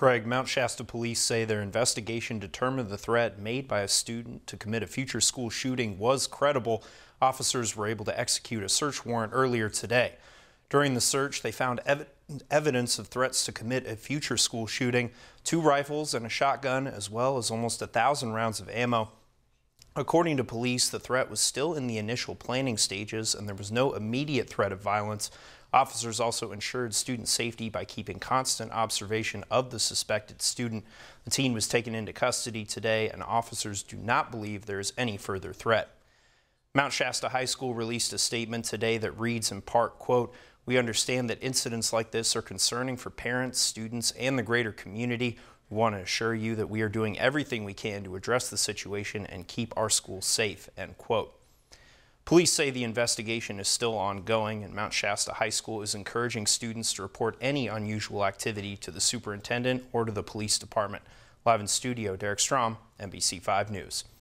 Craig, Mount Shasta police say their investigation determined the threat made by a student to commit a future school shooting was credible. Officers were able to execute a search warrant earlier today. During the search, they found ev evidence of threats to commit a future school shooting, two rifles and a shotgun, as well as almost a thousand rounds of ammo. According to police, the threat was still in the initial planning stages and there was no immediate threat of violence. Officers also ensured student safety by keeping constant observation of the suspected student. The teen was taken into custody today and officers do not believe there is any further threat. Mount Shasta High School released a statement today that reads in part, quote, we understand that incidents like this are concerning for parents, students, and the greater community. We want to assure you that we are doing everything we can to address the situation and keep our school safe, end quote. Police say the investigation is still ongoing and Mount Shasta High School is encouraging students to report any unusual activity to the superintendent or to the police department. Live in studio, Derek Strom, NBC5 News.